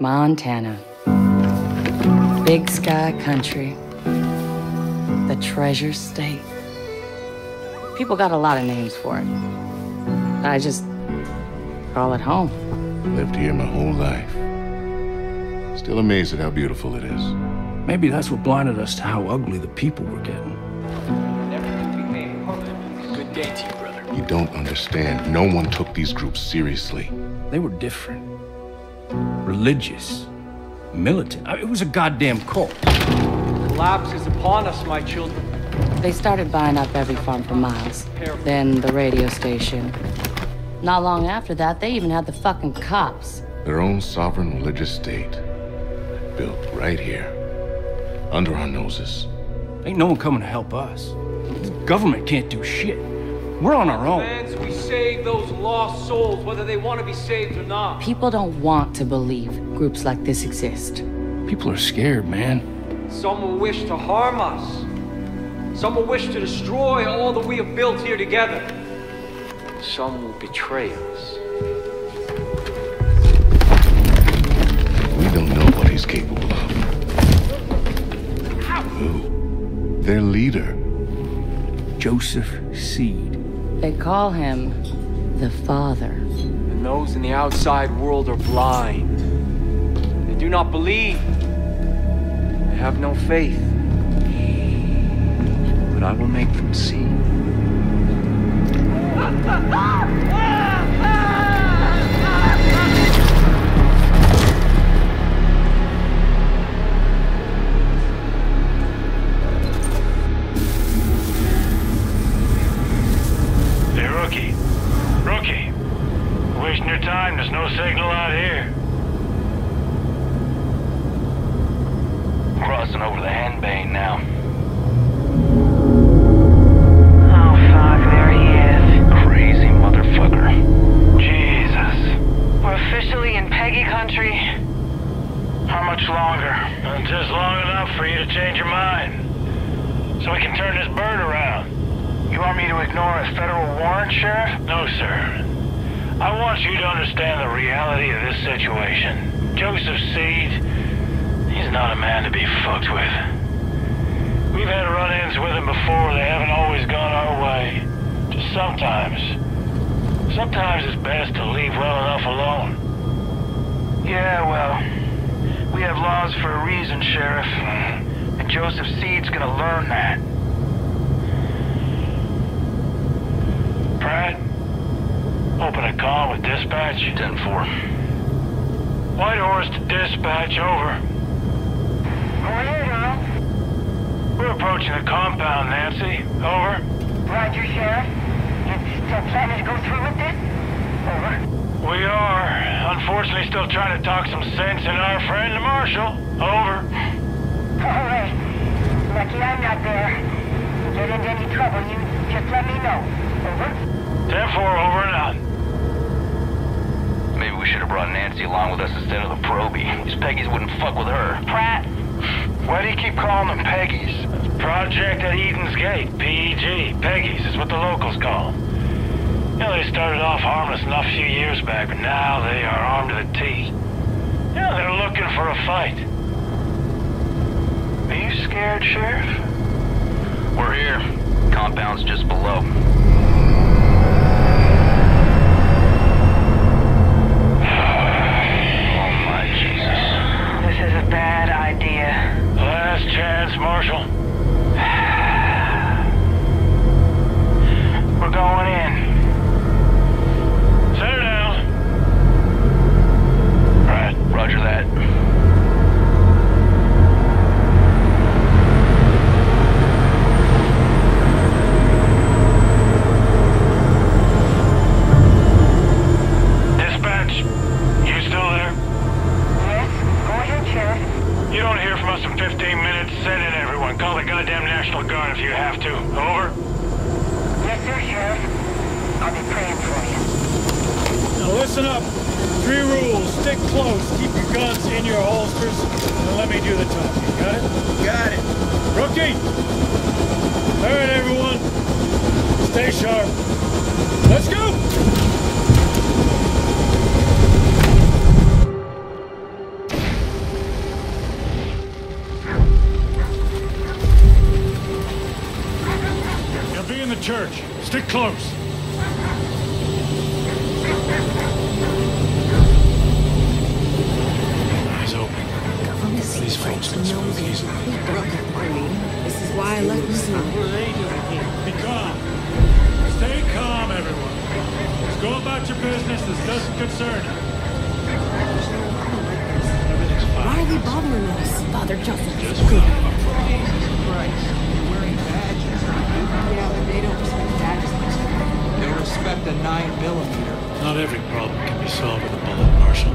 Montana. Big sky country. The treasure state. People got a lot of names for it. I just call it home. Lived here my whole life. Still amazed at how beautiful it is. Maybe that's what blinded us to how ugly the people were getting. Good day to you, brother. You don't understand. No one took these groups seriously. They were different. Religious. Militant. I mean, it was a goddamn cult. Collapse is upon us, my children. They started buying up every farm for miles. Then the radio station. Not long after that, they even had the fucking cops. Their own sovereign religious state. Built right here. Under our noses. Ain't no one coming to help us. The government can't do shit. We're on our own. Plans we save those lost souls, whether they want to be saved or not. People don't want to believe groups like this exist. People are scared, man. Some will wish to harm us. Some will wish to destroy all that we have built here together. Some will betray us. We don't know what he's capable of. Who? Their leader. Joseph Seed. They call him the Father. And those in the outside world are blind. They do not believe. Have no faith. But I will make them see. To ignore a federal warrant, Sheriff? No, sir. I want you to understand the reality of this situation. Joseph Seed, he's not a man to be fucked with. We've had run-ins with him before. They haven't always gone our way. Just sometimes. Sometimes it's best to leave well enough alone. Yeah, well, we have laws for a reason, Sheriff. And Joseph Seed's gonna learn that. Pratt, open a call with dispatch. 10-4. Whitehorse to dispatch, over. Over here, General. We're approaching the compound, Nancy. Over. Roger, Sheriff. You still planning to go through with this? Over. We are. Unfortunately, still trying to talk some sense in our friend, the Marshal. Over. All right. Lucky I'm not there. Get into any trouble, you just let me know. Over. 10-4, over and out. Maybe we should have brought Nancy along with us instead of the Proby. These Peggies wouldn't fuck with her. Pratt. Why do you keep calling them Peggies? Project at Eden's Gate, PEG. Peggies is what the locals call them. You know, they started off harmless enough a few years back, but now they are armed to the teeth. Yeah, they're looking for a fight. Are you scared, Sheriff? We're here. Compound's just below. Bad idea. Last chance, Marshal. We're going in. Set her down. Right. Roger that. You don't hear from us in 15 minutes, send in everyone. Call the goddamn National Guard if you have to. Over? Yes, sir, Sheriff. I'll be praying for you. Now listen up. Three rules. Stick close. Keep your guns in your holsters. And let me do the talking. Got it? Got it. Rookie! All right, everyone. Stay sharp. Let's go! Church. Stick close. Eyes open. These folks can smooth easily. This is why I left Missouri. Be calm. Stay calm, everyone. Just go about your business. This doesn't concern you. Why are they bothering us? Father Joseph is Just good. They'll a 9 millimeter. Not every problem can be solved with a bullet, Marshal.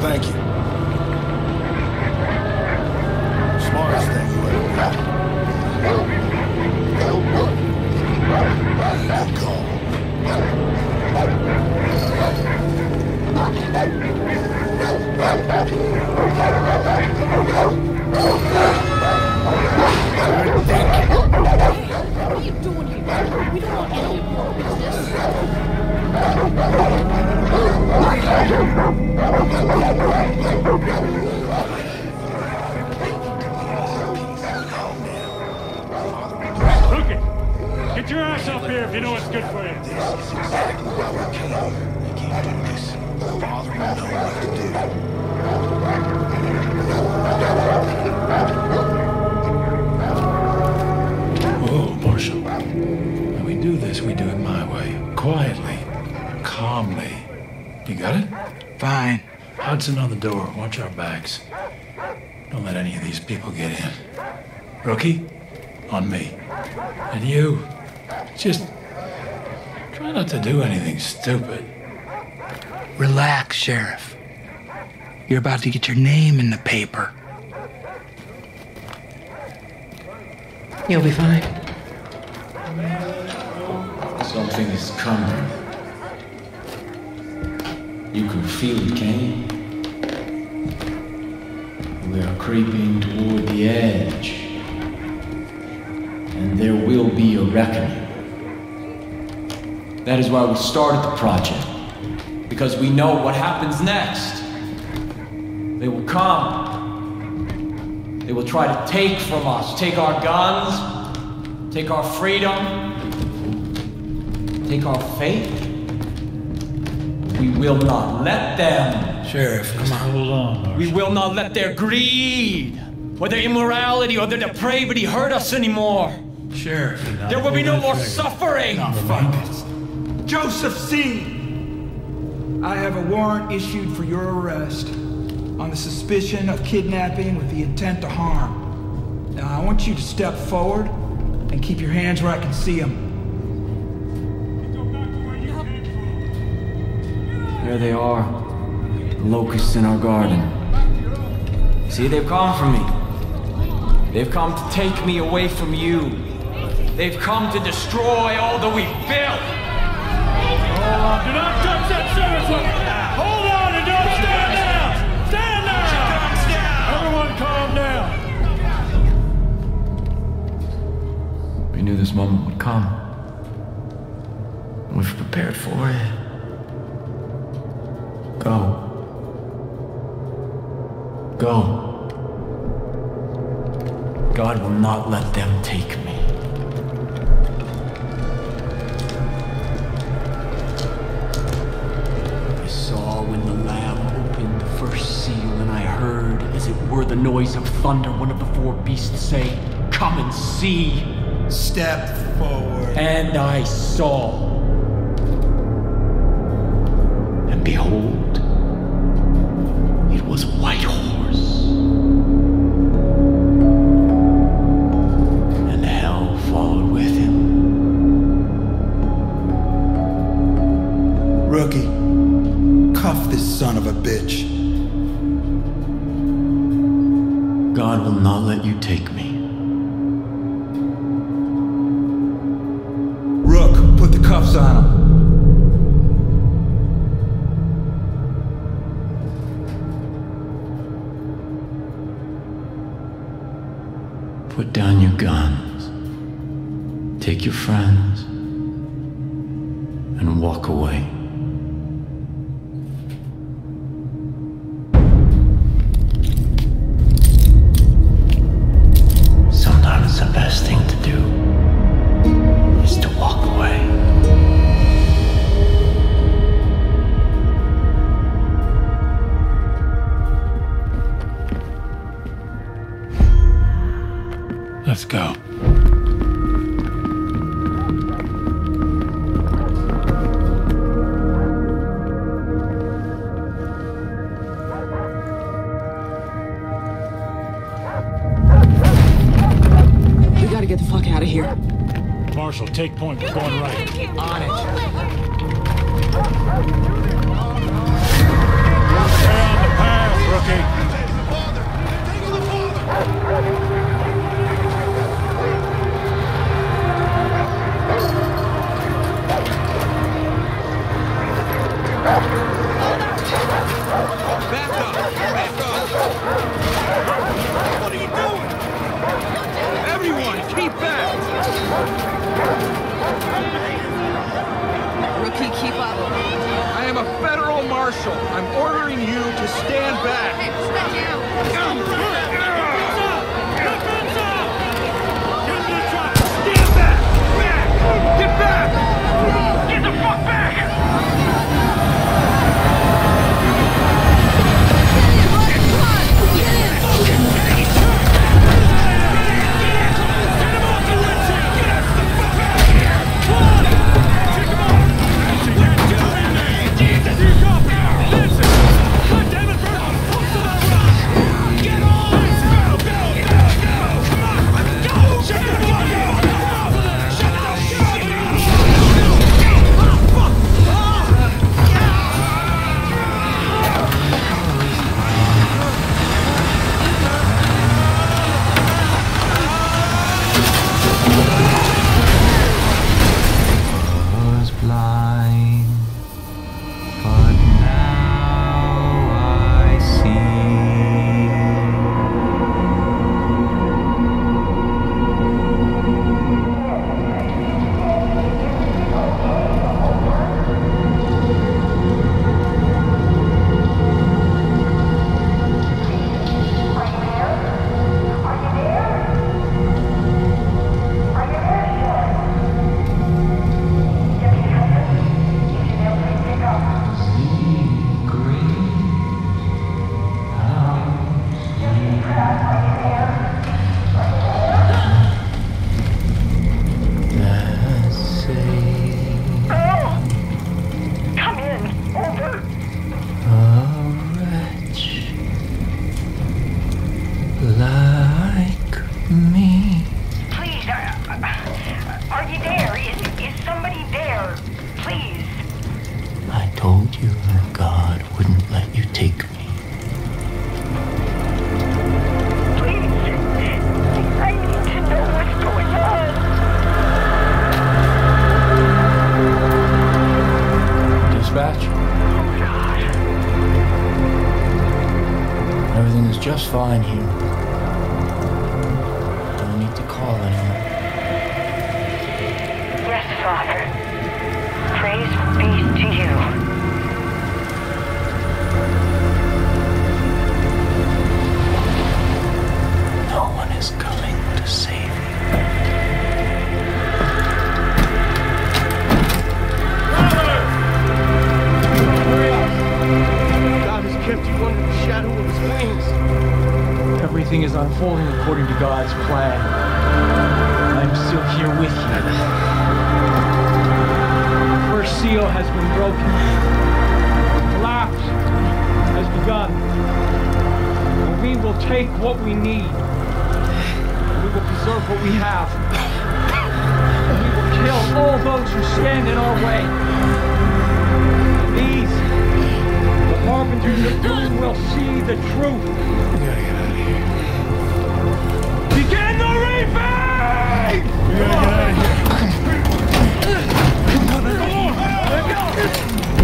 Thank you. Smartest thing you ever did. Good call. Get your ass up here if you know what's good for you. This is exactly why we came here. You can't do this. Father will know what to do. Whoa, Marshal. When we do this, we do it my way. Quietly. Calmly. You got it? Fine. Hudson on the door. Watch our backs. Don't let any of these people get in. Rookie, on me. And you, just try not to do anything stupid. Relax, Sheriff. You're about to get your name in the paper. You'll be fine. Something is coming. You can feel it, can you? We are creeping toward the edge. And there will be a reckoning. That is why we started the project. Because we know what happens next. They will come. They will try to take from us, take our guns, take our freedom, take our faith. We will not let them. Sheriff, come on. Hold on, We will not let their greed, or their immorality, or their depravity hurt us anymore. Sheriff. There will be no more suffering. Joseph Seed. I have a warrant issued for your arrest on the suspicion of kidnapping with the intent to harm. Now, I want you to step forward and keep your hands where I can see them. There they are, the locusts in our garden. See, they've come for me. They've come to take me away from you. They've come to destroy all that we've built. Do not touch that service. Hold on and don't stand down. Stand. Everyone calm down. We knew this moment would come. We've prepared for it. Go. Go. God will not let them take me. Were the noise of thunder, one of the four beasts say, Come and see. Step forward. And I saw. And behold, it was a white horse. And hell followed with him. Rookie, Cuff this son of a bitch. God will not let you take me. Let's go. We gotta get the fuck out of here. Marshal, take point. We're going right. Fine unfolding according to God's plan. I'm still here with you. The first seal has been broken. Collapse has begun. And we will take what we need. We will preserve what we have. And we will kill all those who stand in our way. These the truth. We gotta get out of here. Gotta get out of here. Get the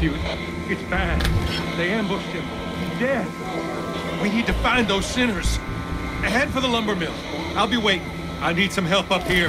It's bad. They ambushed him. He's dead. We need to find those sinners. Head for the lumber mill. I'll be waiting. I need some help up here.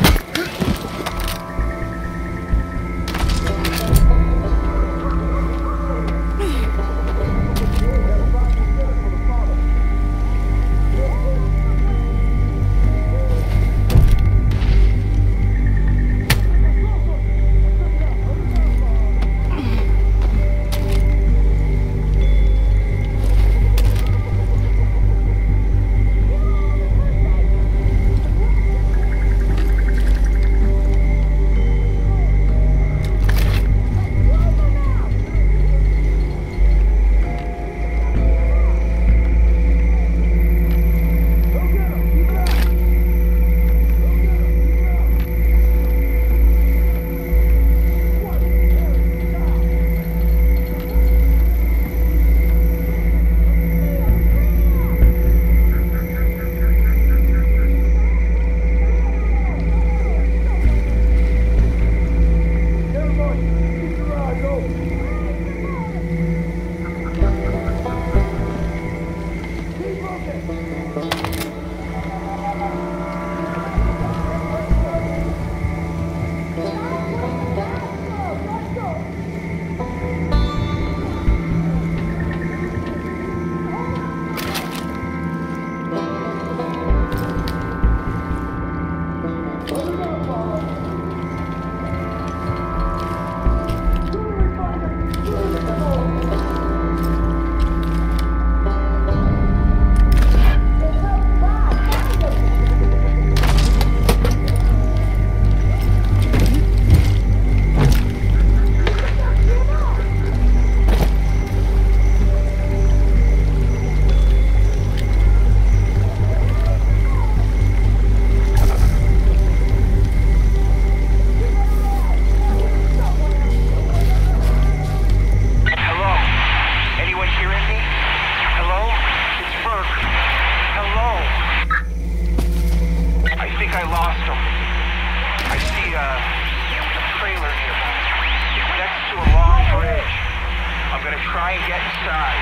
Gonna try and get inside.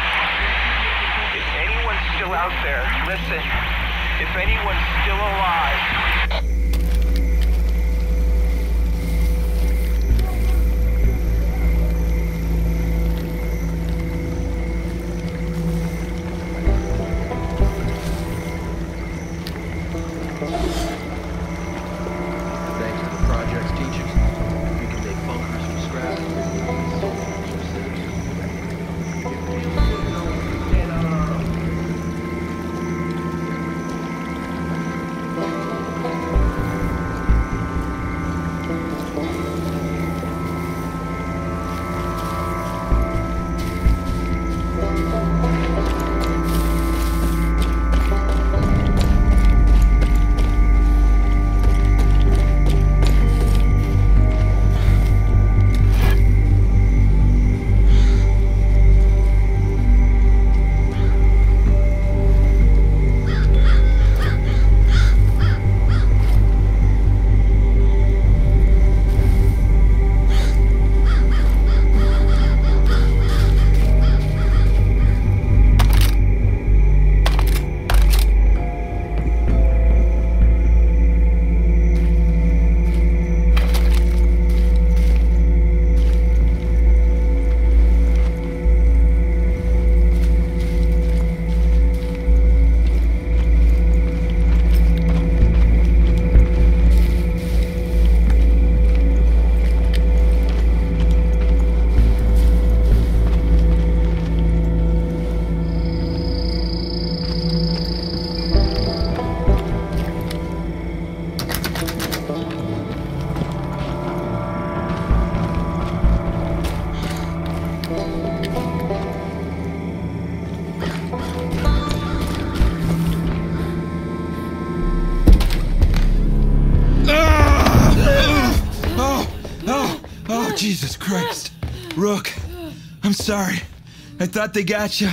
If anyone's still out there, listen. If anyone's still alive, Jesus Christ. Rook, I'm sorry. I thought they got you.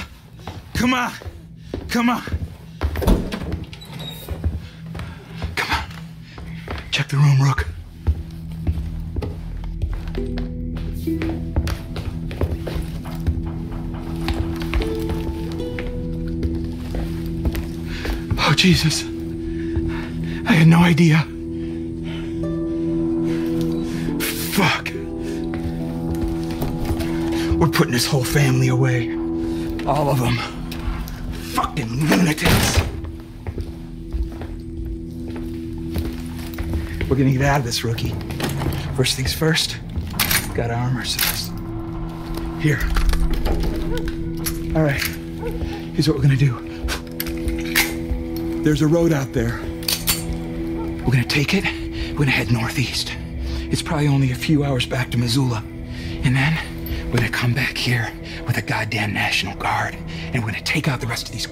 Come on. Come on. Come on. Check the room, Rook. Oh, Jesus. I had no idea. Putting this whole family away. All of them. Fucking lunatics. We're gonna get out of this, rookie. First things first, gotta arm ourselves. Here. All right. Here's what we're gonna do. There's a road out there. We're gonna take it. We're gonna head northeast. It's probably only a few hours back to Missoula. And then we're gonna come back here with a goddamn National Guard. And we're gonna take out the rest of these